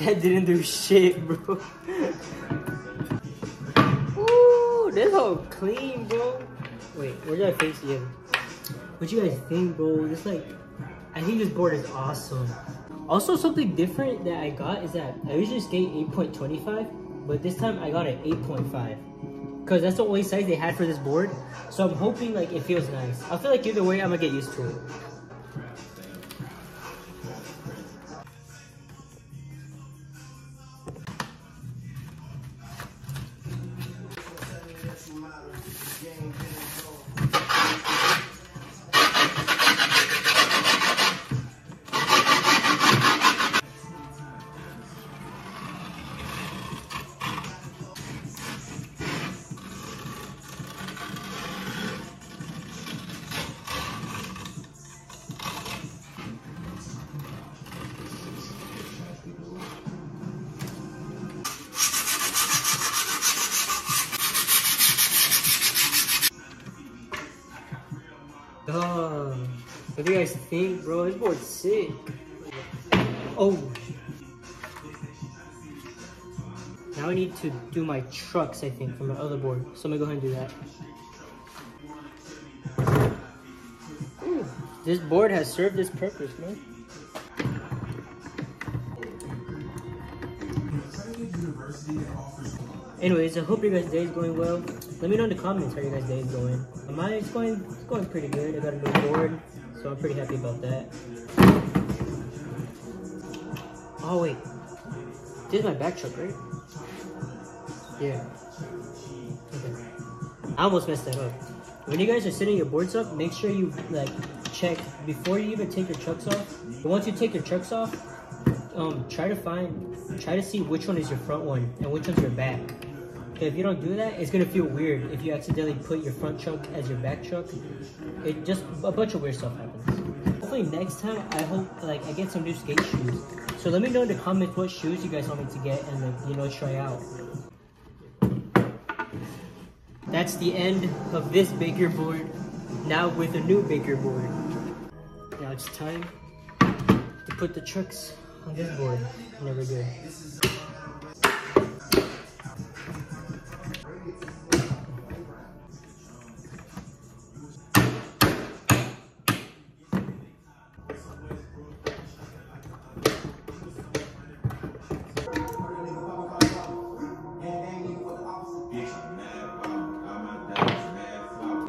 That didn't do shit, bro. Ooh, this whole clean, bro. Wait, where did I face other? What you guys think, bro? This like, I think this board is awesome. Also, something different that I got is that I usually skate 8.25, but this time I got an 8.5. Because that's the only size they had for this board. So I'm hoping like it feels nice. I feel like either way, I'm gonna get used to it. What do you guys think, bro? This board's sick. Oh. Now I need to do my trucks, I think, from my other board. So I'm gonna go ahead and do that. Ooh, this board has served its purpose, man. Anyways, I hope your guys' day is going well. Let me know in the comments how your guys' day is going. Mine is going, it's going pretty good. I got a new board, so I'm pretty happy about that. Oh wait, this is my back truck, right? Yeah. Okay. I almost messed that up. When you guys are setting your boards up, make sure you like check before you even take your trucks off. But once you take your trucks off, um, try to find, try to see which one is your front one and which one's your back. If you don't do that, it's gonna feel weird if you accidentally put your front truck as your back truck. It just a bunch of weird stuff happens. Hopefully next time, I hope like I get some new skate shoes. So let me know in the comments what shoes you guys want me to get and like, you know try out. That's the end of this Baker board. Now with a new Baker board. Now it's time to put the trucks on this board. Never good.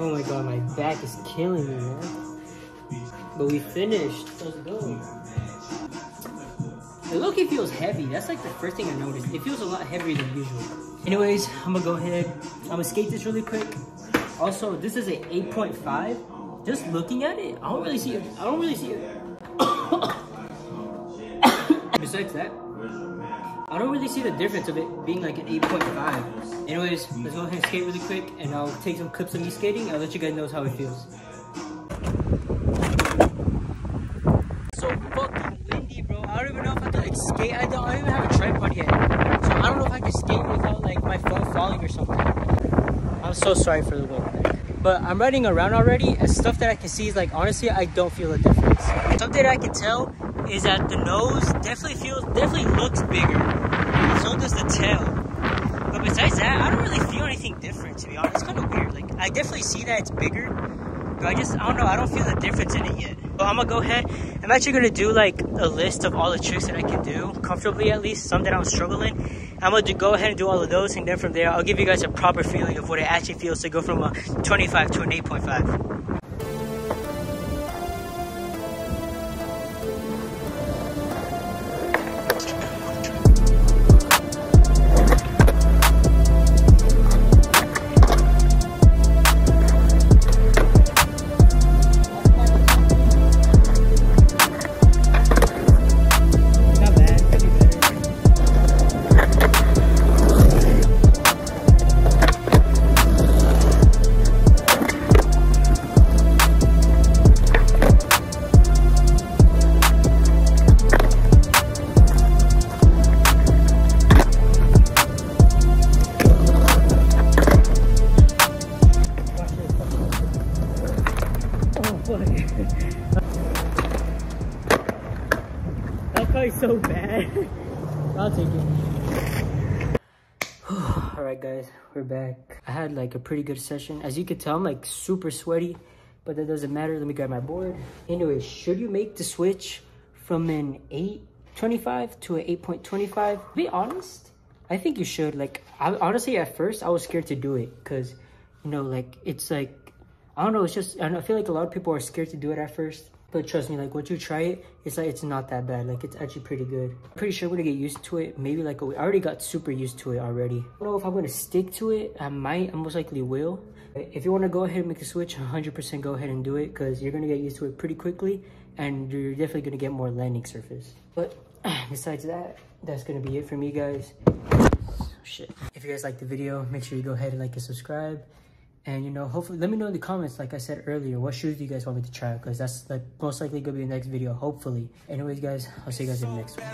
Oh my god, my back is killing me, man. But we finished. Let's go. It low-key feels heavy. That's like the first thing I noticed. It feels a lot heavier than usual. Anyways, I'm gonna go ahead. I'm gonna skate this really quick. Also, this is a 8.5. Just looking at it, I don't really see it. I don't really see it. Besides that, I don't really see the difference of it being like an 8.5. Anyways, let's go ahead and skate really quick and I'll take some clips of me skating. I'll let you guys know how it feels. So fucking windy, bro. I don't even know if I can like skate. I don't, I don't even have a tripod yet. So I don't know if I can skate without like my phone falling or something. I'm so sorry for the wind. But I'm riding around already and stuff that I can see is like, honestly, I don't feel a difference. Something that I can tell is that the nose definitely feels, definitely looks bigger. So does the tail. But besides that, I don't really feel anything different, to be honest. It's kind of weird. Like, I definitely see that it's bigger, but I just, I don't know, I don't feel the difference in it yet. So I'm gonna go ahead, I'm actually gonna do like a list of all the tricks that I can do, comfortably at least, some that I'm struggling. I'm gonna do, go ahead and do all of those, and then from there, I'll give you guys a proper feeling of what it actually feels to go from a 25 to an 8.5. So bad. I'll take it. Alright guys, we're back. I had like a pretty good session. As you can tell, I'm like super sweaty, but that doesn't matter. Let me grab my board. Anyway, should you make the switch from an 8.25 to an 8.25? Be honest, I think you should. Like, I, honestly, at first, I was scared to do it because, you know, like, it's like, I don't know, it's just, I, I feel like a lot of people are scared to do it at first. But trust me, like once you try it, it's like it's not that bad. Like it's actually pretty good. pretty sure we're gonna get used to it. Maybe like. I already got super used to it already. I don't know if I'm gonna stick to it. I might. I most likely will. If you want to go ahead and make a switch, 100% go ahead and do it because you're gonna get used to it pretty quickly, and you're definitely gonna get more landing surface. But besides that, that's gonna be it for me, guys. Oh, shit. If you guys like the video, make sure you go ahead and like and subscribe. And you know, hopefully, let me know in the comments, like I said earlier, what shoes do you guys want me to try? Because that's like most likely gonna be the next video, hopefully. Anyways, guys, I'll see you guys in the next one.